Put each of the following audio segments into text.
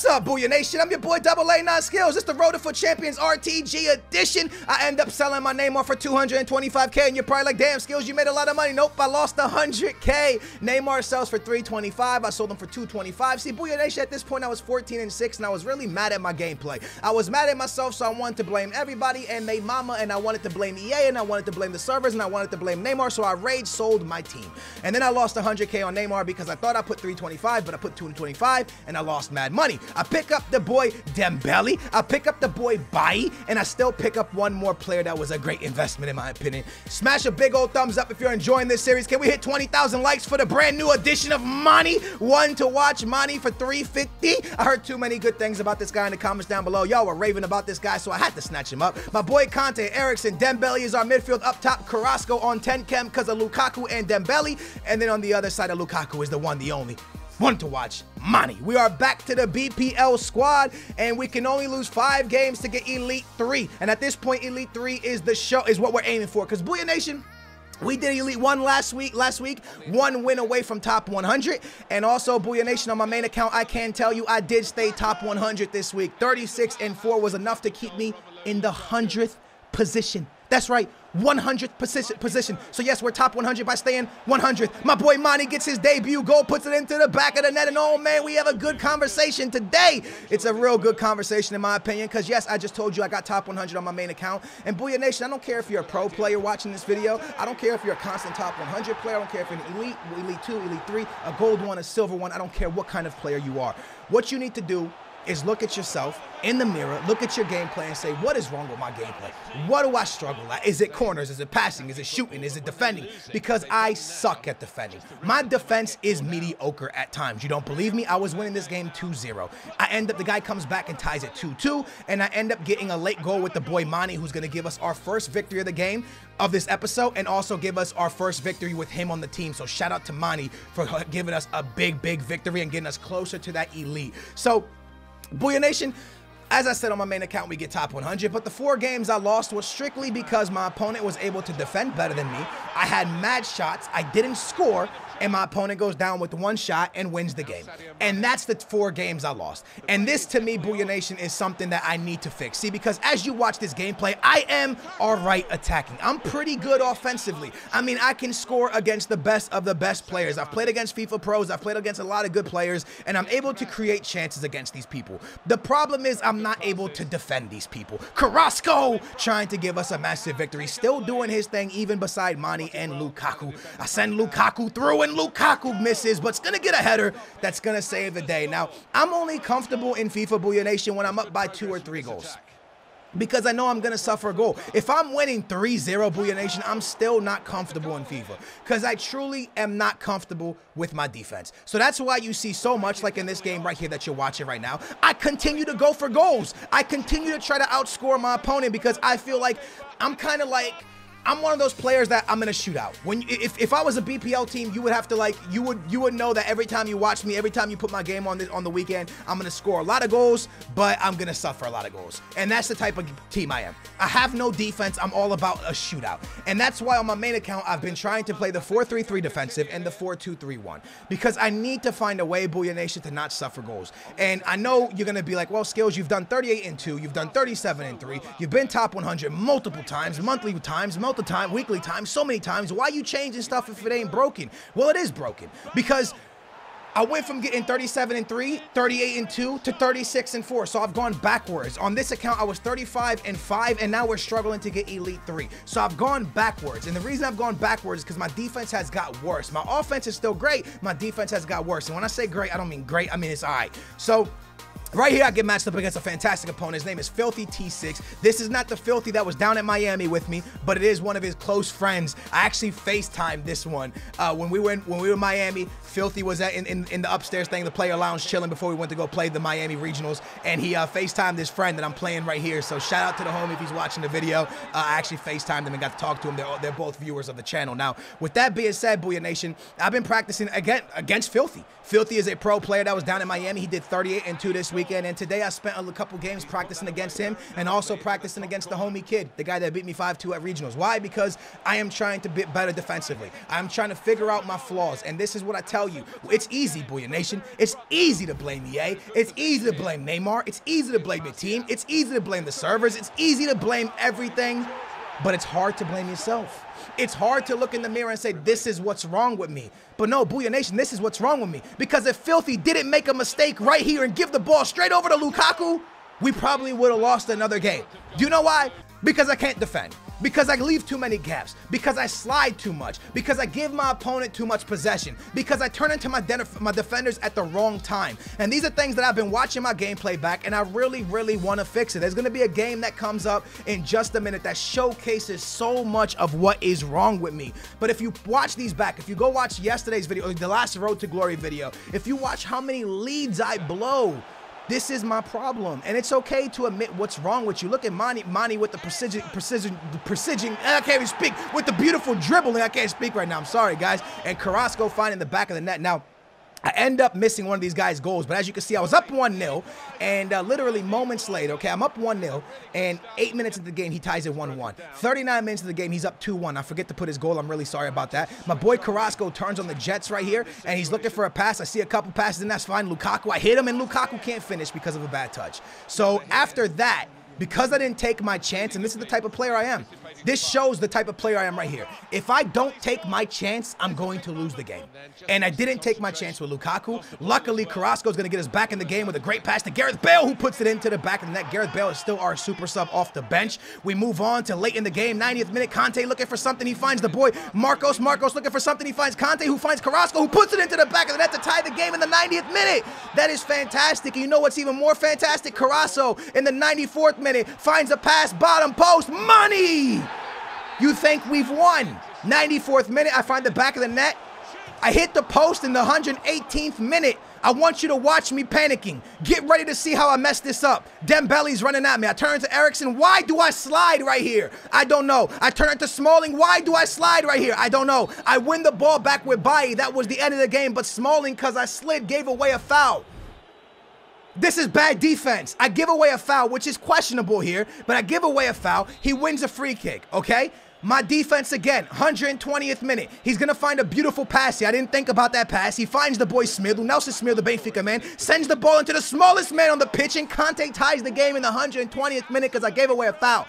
What's up, Booyah Nation? I'm your boy Double A 9 Skills. It's the Road FUT Champions RTG edition. I end up selling my Neymar for 225k, and you're probably like, damn, Skills, you made a lot of money. Nope, I lost 100k. Neymar sells for 325. I sold them for 225. See, Booyah Nation, at this point, I was 14 and 6, and I was really mad at my gameplay. I was mad at myself, so I wanted to blame everybody and they mama, and I wanted to blame EA, and I wanted to blame the servers, and I wanted to blame Neymar, so I rage sold my team. And then I lost 100k on Neymar because I thought I put 325, but I put 225, and I lost mad money. I pick up the boy Dembele, I pick up the boy Bai. and I still pick up one more player that was a great investment in my opinion. Smash a big old thumbs up if you're enjoying this series. Can we hit 20,000 likes for the brand new edition of Mané? One to watch Mané for 350. I heard too many good things about this guy in the comments down below. Y'all were raving about this guy, so I had to snatch him up. My boy Kanté, Eriksen, Dembele is our midfield up top. Carrasco on 10 chem because of Lukaku and Dembele. And then on the other side of Lukaku is the one, the only, one to watch, Mané. We are back to the BPL squad, and we can only lose five games to get Elite 3. And at this point, Elite 3 is the show, is what we're aiming for. Because Booyah Nation, we did Elite 1 last week, last week, one win away from top 100. And also, Booyah Nation on my main account, I can tell you I did stay top 100 this week. 36 and 4 was enough to keep me in the 100th position. That's right, 100th position, position. So yes, we're top 100 by staying 100th. My boy Monty gets his debut goal, puts it into the back of the net, and oh man, we have a good conversation today. It's a real good conversation in my opinion, because yes, I just told you I got top 100 on my main account. And Booyah Nation, I don't care if you're a pro player watching this video. I don't care if you're a constant top 100 player. I don't care if you're an elite, elite two, elite three, a gold one, a silver one. I don't care what kind of player you are. What you need to do is look at yourself in the mirror, look at your gameplay and say, what is wrong with my gameplay? What do I struggle at? Is it corners? Is it passing? Is it shooting? Is it defending? Because I suck at defending. My defense is mediocre at times. You don't believe me? I was winning this game 2-0. I end up, the guy comes back and ties it 2-2, and I end up getting a late goal with the boy Monty, who's to give us our first victory of the game of this episode and also give us our first victory with him on the team. So shout out to Monty for giving us a big, big victory and getting us closer to that elite. So Booyah Nation, as I said on my main account, we get top 100, but the four games I lost was strictly because my opponent was able to defend better than me. I had mad shots, I didn't score, and my opponent goes down with one shot and wins the game. And that's the four games I lost. And this, to me, Booyah Nation, is something that I need to fix. See, because as you watch this gameplay, I am all right attacking. I'm pretty good offensively. I mean, I can score against the best of the best players. I've played against FIFA pros, I've played against a lot of good players, and I'm able to create chances against these people. The problem is I'm not able to defend these people. Carrasco trying to give us a massive victory, still doing his thing even beside Mané and Lukaku. I send Lukaku through and Lukaku misses, but's gonna get a header that's gonna save the day. Now, I'm only comfortable in FIFA Booyah Nation when I'm up by two or three goals because I know I'm going to suffer a goal. If I'm winning 3-0 Booyah Nation, I'm still not comfortable in FIFA because I truly am not comfortable with my defense. So that's why you see so much like in this game right here that you're watching right now. I continue to go for goals. I continue to try to outscore my opponent because I feel like I'm kind of like I'm one of those players that I'm gonna shoot out. When if, if I was a BPL team, you would have to like you would you would know that every time you watch me, every time you put my game on the on the weekend, I'm gonna score a lot of goals, but I'm gonna suffer a lot of goals. And that's the type of team I am. I have no defense. I'm all about a shootout. And that's why on my main account, I've been trying to play the 4-3-3 defensive and the 4-2-3-1 because I need to find a way, Booyah Nation, to not suffer goals. And I know you're gonna be like, well, skills, you've done 38 and 2, you've done 37 and 3, you've been top 100 multiple times, monthly times, multiple multiple time, weekly time, so many times. Why you changing stuff if it ain't broken? Well, it is broken because I went from getting 37 and 3, 38 and 2 to 36 and 4. So I've gone backwards. On this account, I was 35 and 5, and now we're struggling to get Elite 3. So I've gone backwards. And the reason I've gone backwards is because my defense has got worse. My offense is still great. My defense has got worse. And when I say great, I don't mean great. I mean it's all right. So Right here, I get matched up against a fantastic opponent. His name is Filthy T6. This is not the Filthy that was down at Miami with me, but it is one of his close friends. I actually FaceTimed this one. Uh, when we were in, when we were in Miami, Filthy was at in, in, in, the upstairs thing, the player lounge, chilling before we went to go play the Miami Regionals, and he uh, FaceTimed his friend that I'm playing right here. So shout out to the homie if he's watching the video. Uh, I actually FaceTimed him and got to talk to him. They're, they're both viewers of the channel. Now, with that being said, Booyah Nation, I've been practicing again against Filthy. Filthy is a pro player that was down in Miami. He did 38 and 2 this week weekend, and today I spent a couple games practicing against him and also practicing against the homie kid, the guy that beat me 5-2 at regionals. Why? Because I am trying to be better defensively. I'm trying to figure out my flaws, and this is what I tell you. It's easy, Booyah Nation. It's easy to blame EA. It's easy to blame Neymar. It's easy to blame the team. It's easy to blame the servers. It's easy to blame everything, but it's hard to blame yourself. It's hard to look in the mirror and say, this is what's wrong with me. But no, Booyah Nation, this is what's wrong with me. Because if Filthy didn't make a mistake right here and give the ball straight over to Lukaku, we probably would have lost another game. Do you know why? Because I can't defend. Because I leave too many gaps. Because I slide too much. Because I give my opponent too much possession. Because I turn into my, my defenders at the wrong time. And these are things that I've been watching my gameplay back and I really, really want to fix it. There's going to be a game that comes up in just a minute that showcases so much of what is wrong with me. But if you watch these back, if you go watch yesterday's video, the last Road to Glory video, if you watch how many leads I blow, this is my problem. And it's okay to admit what's wrong with you. Look at Monty, Monty with the precision, precision, precision. I can't even speak. With the beautiful dribbling. I can't speak right now. I'm sorry, guys. And Carrasco finding the back of the net. Now, I end up missing one of these guys' goals, but as you can see, I was up 1-0, and uh, literally moments later, okay, I'm up 1-0, and eight minutes into the game, he ties it 1-1. 39 minutes of the game, he's up 2-1. I forget to put his goal. I'm really sorry about that. My boy Carrasco turns on the Jets right here, and he's looking for a pass. I see a couple passes, and that's fine. Lukaku, I hit him, and Lukaku can't finish because of a bad touch. So after that, because I didn't take my chance, and this is the type of player I am, this shows the type of player I am right here. If I don't take my chance, I'm going to lose the game. And I didn't take my chance with Lukaku. Luckily, Carrasco is going to get us back in the game with a great pass to Gareth Bale, who puts it into the back of the net. Gareth Bale is still our super sub off the bench. We move on to late in the game, 90th minute. Kanté looking for something. He finds the boy Marcos. Marcos looking for something. He finds Kanté, who finds Carrasco, who puts it into the back of the net to tie the game in the 90th minute. That is fantastic. And you know what's even more fantastic? Carrasco in the 94th minute finds a pass, bottom post, money! You think we've won. 94th minute, I find the back of the net. I hit the post in the 118th minute. I want you to watch me panicking. Get ready to see how I mess this up. Dembele's running at me. I turn to Eriksen. Why do I slide right here? I don't know. I turn to Smalling. Why do I slide right here? I don't know. I win the ball back with Bailly. That was the end of the game. But Smalling, because I slid, gave away a foul. This is bad defense. I give away a foul, which is questionable here, but I give away a foul. He wins a free kick, okay? My defense again, 120th minute. He's going to find a beautiful pass here. I didn't think about that pass. He finds the boy Semedo. Nelson Semedo, the Benfica man, sends the ball into the smallest man on the pitch, and Kanté ties the game in the 120th minute because I gave away a foul.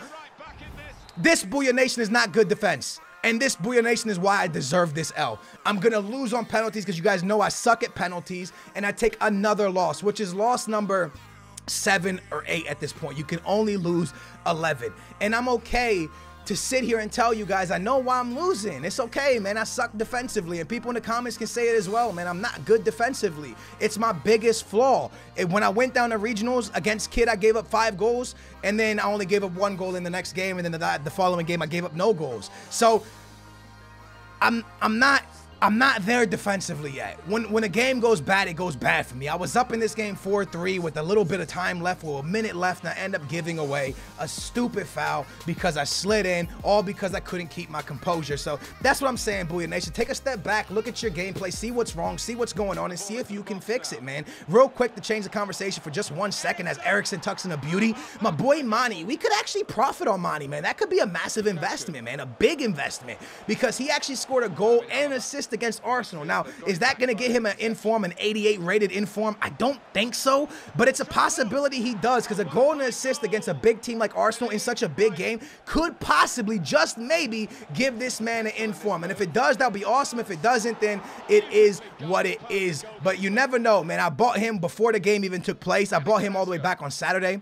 This Booyah Nation is not good defense. And this Booyah Nation is why I deserve this L. I'm going to lose on penalties because you guys know I suck at penalties. And I take another loss, which is loss number seven or eight at this point. You can only lose 11. And I'm okay to sit here and tell you guys I know why I'm losing. It's okay, man. I suck defensively, and people in the comments can say it as well, man. I'm not good defensively. It's my biggest flaw. It, when I went down to regionals against Kid, I gave up five goals, and then I only gave up one goal in the next game, and then the, the following game I gave up no goals. So I'm I'm not I'm not there defensively yet. When when a game goes bad, it goes bad for me. I was up in this game 4-3 with a little bit of time left, with a minute left, and I end up giving away a stupid foul because I slid in, all because I couldn't keep my composure. So that's what I'm saying, Booyah Nation. Take a step back, look at your gameplay, see what's wrong, see what's going on, and see if you can fix it, man. Real quick to change the conversation for just one second as Eriksen tucks in a beauty. My boy Monty, we could actually profit on Monty, man. That could be a massive investment, man, a big investment because he actually scored a goal and assist against Arsenal. Now, is that going to get him an inform, an 88 rated inform? I don't think so, but it's a possibility he does because a goal and assist against a big team like Arsenal in such a big game could possibly, just maybe, give this man an inform. And if it does, that'll be awesome. If it doesn't, then it is what it is. But you never know, man. I bought him before the game even took place. I bought him all the way back on Saturday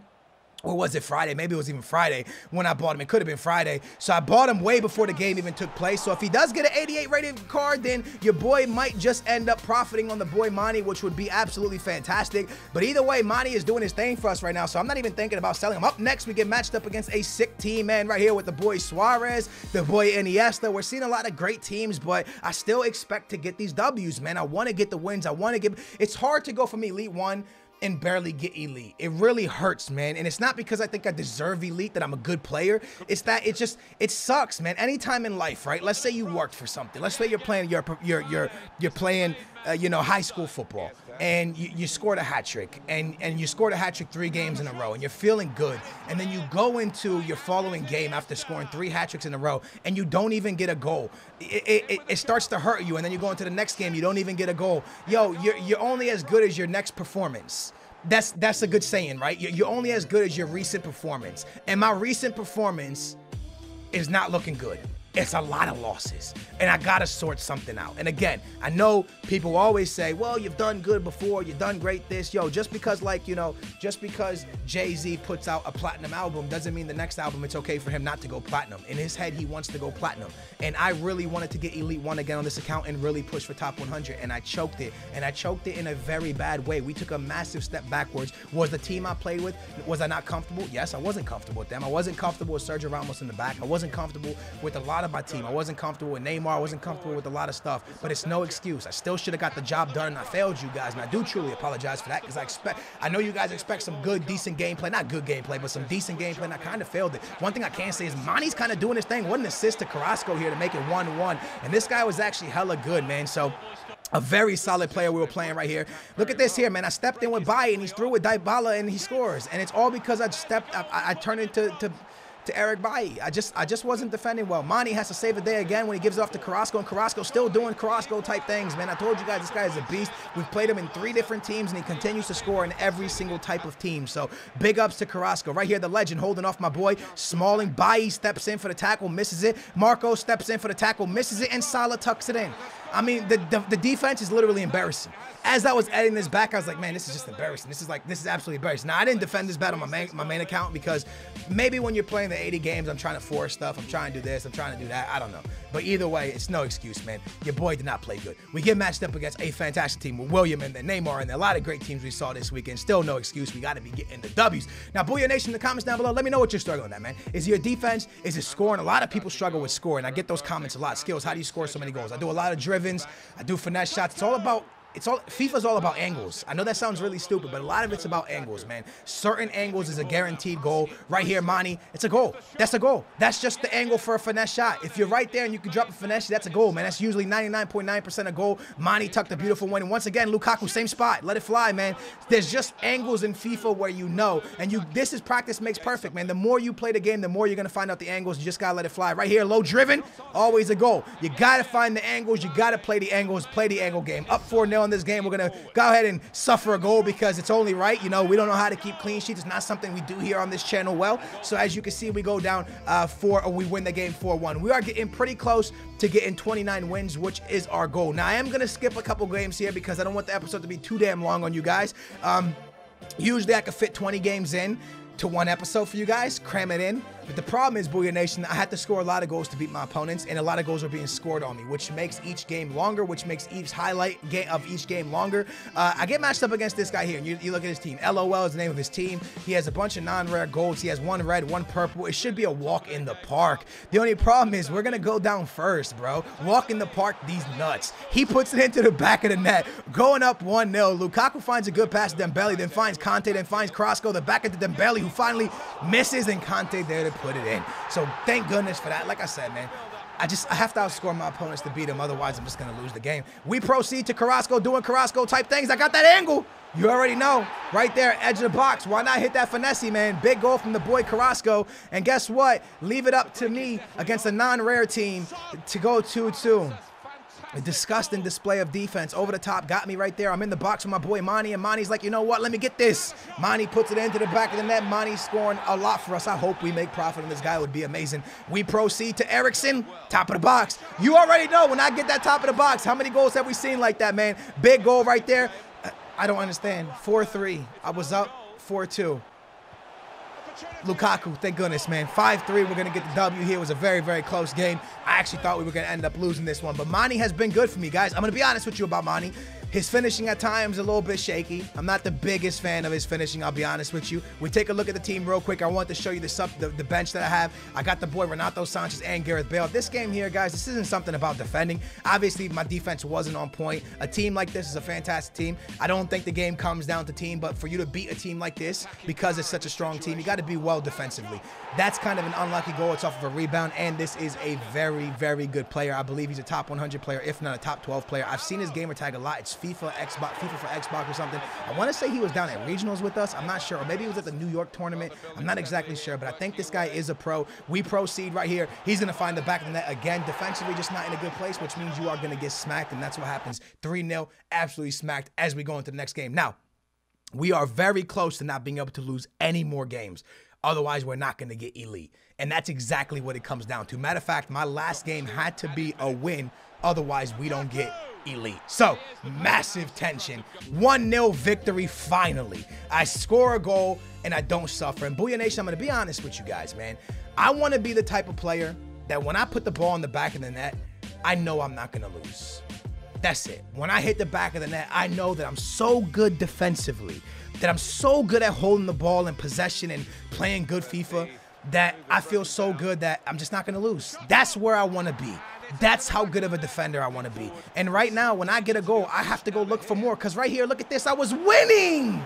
or was it Friday? Maybe it was even Friday when I bought him. It could have been Friday. So I bought him way before the game even took place. So if he does get an 88 rated card, then your boy might just end up profiting on the boy Monty, which would be absolutely fantastic. But either way, Monty is doing his thing for us right now. So I'm not even thinking about selling him. Up next, we get matched up against a sick team, man, right here with the boy Suarez, the boy Iniesta. We're seeing a lot of great teams, but I still expect to get these W's, man. I want to get the wins. I want to get. It's hard to go from Elite 1 and barely get elite. It really hurts, man. And it's not because I think I deserve elite that I'm a good player. It's that it just it sucks, man. Anytime in life, right? Let's say you worked for something. Let's say you're playing you're you're you're you're playing uh, you know, high school football, and you, you scored a hat trick, and and you scored a hat trick three games in a row, and you're feeling good, and then you go into your following game after scoring three hat tricks in a row, and you don't even get a goal. It, it, it starts to hurt you, and then you go into the next game, you don't even get a goal. Yo, you're you're only as good as your next performance that's that's a good saying, right? You're only as good as your recent performance, and my recent performance is not looking good it's a lot of losses and i gotta sort something out. And again i know people always say well you've done good before you've done great this. Yo just because like you know just because jay-z puts out a platinum album doesn't mean the next album it's okay for him not to go platinum. In his head he wants to go platinum. And i really wanted to get elite one again on this account and really push for top 100 and i choked it. And i choked it in a very bad way. We took a massive step backwards. Was the team i played with was i not comfortable? Yes i wasn't comfortable with them. I wasn't comfortable with sergio ramos in the back. I wasn't comfortable with a lot of my team. I wasn't comfortable with Neymar. I wasn't comfortable with a lot of stuff, but it's no excuse. I still should have got the job done. and I failed you guys, and I do truly apologize for that because I expect, I know you guys expect some good, decent gameplay. Not good gameplay, but some decent gameplay, and I kind of failed it. One thing I can say is Monty's kind of doing his thing. What an assist to Carrasco here to make it 1-1, and this guy was actually hella good, man. So a very solid player we were playing right here. Look at this here, man. I stepped in with Bailly and he's through with Dybala and he scores. And it's all because I stepped, I, I turned into to to Eric Bailly. I just I just wasn't defending well. Monty has to save the day again when he gives it off to Carrasco, and Carrasco still doing Carrasco type things, man. I told you guys this guy is a beast. We've played him in three different teams, and he continues to score in every single type of team. So big ups to Carrasco. Right here, the legend holding off my boy. Smalling, Bailly steps in for the tackle, misses it. Marco steps in for the tackle, misses it, and Salah tucks it in. I mean, the, the, the defense is literally embarrassing as I was editing this back, I was like, man, this is just embarrassing. This is like, this is absolutely embarrassing. Now, I didn't defend this bad on my main, my main account because maybe when you're playing the 80 games, I'm trying to force stuff. I'm trying to do this. I'm trying to do that. I don't know. But either way, it's no excuse, man. Your boy did not play good. We get matched up against a fantastic team with Willian and then Neymar and a lot of great teams we saw this weekend. Still no excuse. We got to be getting the W's. Now, Booyah Nation in the comments down below, let me know what you're struggling at, man. Is your defense? Is it scoring? A lot of people struggle with scoring. I get those comments a lot. Skills, how do you score so many goals? I do a lot of drivens. I do finesse shots. It's all about it's all FIFA's all about angles. I know that sounds really stupid, but a lot of it's about angles, man. Certain angles is a guaranteed goal. Right here, Monty, it's a goal. That's a goal. That's just the angle for a finesse shot. If you're right there and you can drop a finesse, that's a goal, man. That's usually 99.9% a goal. Monty tucked a beautiful one. And once again, Lukaku, same spot. Let it fly, man. There's just angles in FIFA where you know. And you this is practice makes perfect, man. The more you play the game, the more you're gonna find out the angles. You just gotta let it fly. Right here, low driven, always a goal. You gotta find the angles, you gotta play the angles, play the angle game. Up 4-0 in this game. We're gonna go ahead and suffer a goal because it's only right. You know, we don't know how to keep clean sheets. It's not something we do here on this channel well. So as you can see, we go down uh, four, or we win the game 4-1. We are getting pretty close to getting 29 wins, which is our goal. Now, I am going to skip a couple games here because I don't want the episode to be too damn long on you guys. Um, usually I could fit 20 games in to one episode for you guys, cram it in. But the problem is, Booyah Nation, I had to score a lot of goals to beat my opponents, and a lot of goals are being scored on me, which makes each game longer, which makes each highlight of each game longer. Uh, I get matched up against this guy here, and you, you, look at his team. LOL is the name of his team. He has a bunch of non-rare golds. He has one red, one purple. It should be a walk in the park. The only problem is we're going to go down first, bro. Walk in the park, these nuts. He puts it into the back of the net, going up 1-0. Lukaku finds a good pass to Dembele, then finds Kanté, then finds Carrasco, the back of the Dembele, who finally misses, and Kanté there to put it in. So thank goodness for that. Like I said, man, I just I have to outscore my opponents to beat them. Otherwise, I'm just going to lose the game. We proceed to Carrasco doing Carrasco type things. I got that angle. You already know. Right there, edge of the box. Why not hit that finesse, man? Big goal from the boy Carrasco. And guess what? Leave it up to me against a non-rare team to go 2-2. A disgusting display of defense. Over the top. Got me right there. I'm in the box with my boy Monty. And Monty's like, you know what? Let me get this. Monty puts it into the back of the net. Monty's scoring a lot for us. I hope we make profit on this guy. It would be amazing. We proceed to Eriksen. Top of the box. You already know when I get that top of the box. How many goals have we seen like that, man? Big goal right there. I don't understand. 4-3. I was up 4-2. Lukaku, thank goodness, man. 5-3, we're going to get the W here. It was a very, very close game. I actually thought we were going to end up losing this one, but Monty has been good for me, guys. I'm going to be honest with you about Monty. His finishing at times a little bit shaky. I'm not the biggest fan of his finishing, I'll be honest with you. We take a look at the team real quick. I want to show you the, sub, the, the bench that I have. I got the boy Renato Sanches and Gareth Bale. This game here, guys, this isn't something about defending. Obviously, my defense wasn't on point. A team like this is a fantastic team. I don't think the game comes down to team, but for you to beat a team like this, because it's such a strong team, you got to be well defensively. That's kind of an unlucky goal. It's off of a rebound, and this is a very, very good player. I believe he's a top 100 player, if not a top 12 player. I've seen his gamer tag a lot. It's FIFA, Xbox, FIFA for Xbox or something. I want to say he was down at regionals with us. I'm not sure. Or maybe he was at the New York tournament. I'm not exactly sure, but I think this guy is a pro. We proceed right here. He's going to find the back of the net again. Defensively, just not in a good place, which means you are going to get smacked, and that's what happens. 3 0, absolutely smacked as we go into the next game. Now, we are very close to not being able to lose any more games. Otherwise, we're not going to get elite. And that's exactly what it comes down to. Matter of fact, my last game had to be a win. Otherwise, we don't get elite. So, massive tension. 1-0 victory finally. I score a goal and I don't suffer. And Booyah Nation, I'm going to be honest with you guys, man. I want to be the type of player that when I put the ball in the back of the net, I know I'm not going to lose. That's it. When I hit the back of the net, I know that I'm so good defensively, that I'm so good at holding the ball in possession and playing good FIFA that I feel so good that I'm just not going to lose. That's where I want to be. That's how good of a defender I want to be. And right now, when I get a goal, I have to go look for more. Because right here, look at this. I was winning.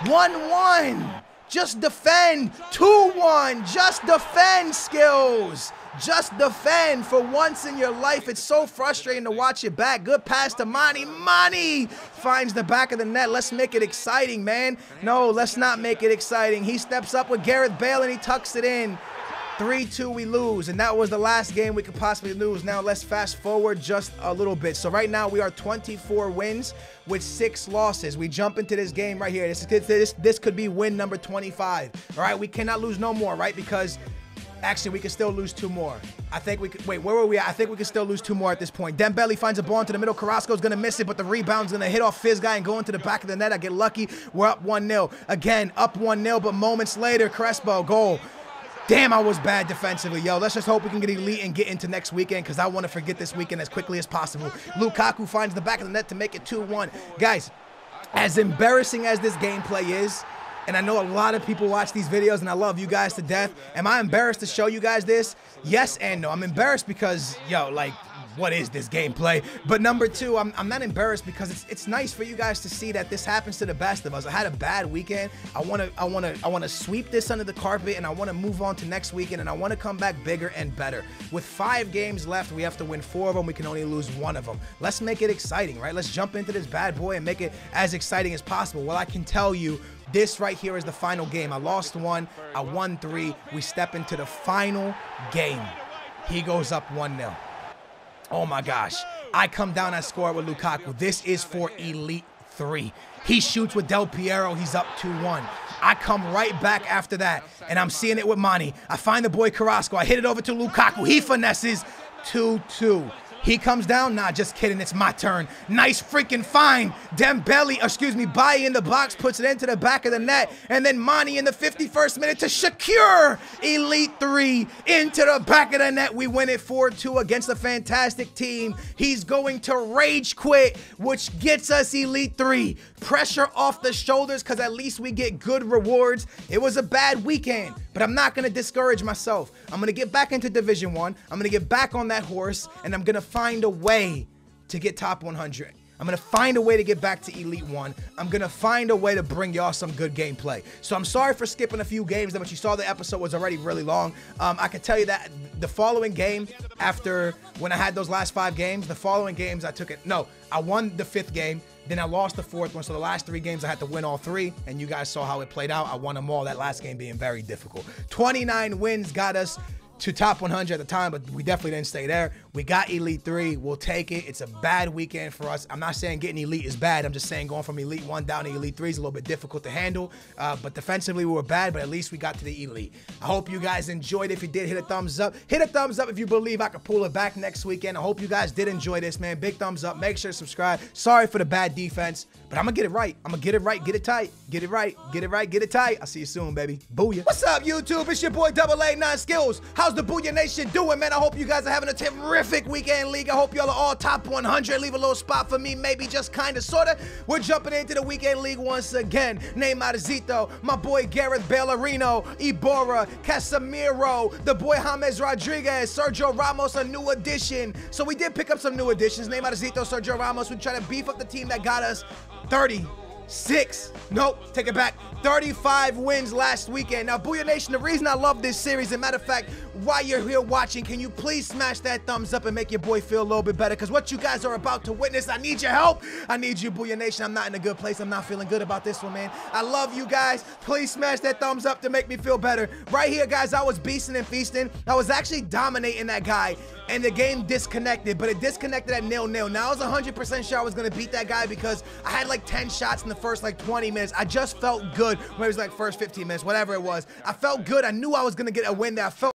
1-1. Just defend. 2-1. Just defend skills. Just defend for once in your life. It's so frustrating to watch it back. Good pass to Mané. Mané finds the back of the net. Let's make it exciting, man. No, let's not make it exciting. He steps up with Gareth Bale and he tucks it in. 3-2 we lose and that was the last game we could possibly lose now let's fast forward just a little bit so right now we are 24 wins with six losses we jump into this game right here this this this could be win number 25 all right we cannot lose no more right because Actually, we can still lose two more. I think we could, wait, where were we at? I think we can still lose two more at this point. Dembele finds a ball into the middle. Carrasco's to miss it, but the rebound's to hit off Fizz guy and go into the back of the net. I get lucky. We're up 1-0. Again, up 1-0, but moments later, Crespo, goal. Damn, I was bad defensively. Yo, let's just hope we can get elite and get into next weekend because I want to forget this weekend as quickly as possible. Lukaku finds the back of the net to make it 2-1. Guys, as embarrassing as this gameplay is, and I know a lot of people watch these videos and I love you guys to death. Am I embarrassed to show you guys this? Yes and no. I'm embarrassed because, yo, like, what is this gameplay? But number two, I'm, I'm not embarrassed because it's it's nice for you guys to see that this happens to the best of us. I had a bad weekend. I wanna I wanna I wanna sweep this under the carpet and I wanna move on to next weekend and I wanna come back bigger and better. With five games left, we have to win four of them. We can only lose one of them. Let's make it exciting, right? Let's jump into this bad boy and make it as exciting as possible. Well, I can tell you this right here is the final game. I lost one, I won three. We step into the final game. He goes up 1 0. Oh my gosh. I come down, I score with Lukaku. This is for Elite 3. He shoots with Del Piero. He's up 2-1. I come right back after that, and I'm seeing it with Mané. I find the boy Carrasco. I hit it over to Lukaku. He finesses 2-2. He comes down. Nah, just kidding. It's my turn. Nice freaking find. Dembele, excuse me, Bailly in the box, puts it into the back of the net. And then Mané in the 51st minute to secure Elite 3 into the back of the net. We win it 4-2 against a fantastic team. He's going to rage quit, which gets us Elite 3. Pressure off the shoulders because at least we get good rewards. It was a bad weekend, but I'm not to discourage myself. I'm to get back into Division 1. I'm to get back on that horse, and I'm to find a way to get top 100. I'm to find a way to get back to Elite 1. I'm to find a way to bring y'all some good gameplay. So I'm sorry for skipping a few games, but you saw the episode was already really long. Um, I can tell you that the following game, after when I had those last five games, the following games I took it. No, I won the fifth game. Then I lost the fourth one. So the last three games I had to win all three. And you guys saw how it played out. I won them all. That last game being very difficult. 29 wins got us to top 100 at the time, but we definitely didn't stay there. We got Elite 3. We'll take it. It's a bad weekend for us. I'm not saying getting Elite is bad. I'm just saying going from Elite 1 down to Elite 3 is a little bit difficult to handle. Uh, but defensively, we were bad, but at least we got to the Elite. I hope you guys enjoyed. If you did, hit a thumbs up. Hit a thumbs up if you believe I could pull it back next weekend. I hope you guys did enjoy this, man. Big thumbs up. Make sure to subscribe. Sorry for the bad defense, but I'm going to get it right. I'm going to get it right. Get it tight. Get it right. Get it right. Get it tight. I'll see you soon, baby. Booyah. What's up, YouTube? It's your boy Double A Nine Skills. How's the Booyah Nation doing, man? I hope you guys are having a terrific terrific weekend league. I hope y'all are all top 100. Leave a little spot for me, maybe just kind of, sort of. We're jumping into the weekend league once again. Neymar Zito, my boy Gareth Bellarino, Iborra, Casemiro, the boy James Rodriguez, Sergio Ramos, a new addition. So we did pick up some new additions. Neymar Zito, Sergio Ramos. We try to beef up the team that got us 30 six, nope, take it back, 35 wins last weekend. Now, Booyah Nation, the reason I love this series, and matter of fact, while you're here watching, can you please smash that thumbs up and make your boy feel a little bit better? Because what you guys are about to witness, I need your help. I need you, Booyah Nation. I'm not in a good place. I'm not feeling good about this one, man. I love you guys. Please smash that thumbs up to make me feel better. Right here, guys, I was beasting and feasting. I was actually dominating that guy and the game disconnected, but it disconnected at nil-nil. Now, I was 100% sure I was going to beat that guy because I had like 10 shots in the first like 20 minutes. I just felt good when it was like first 15 minutes, whatever it was. I felt good. I knew I was going to get a win there. I felt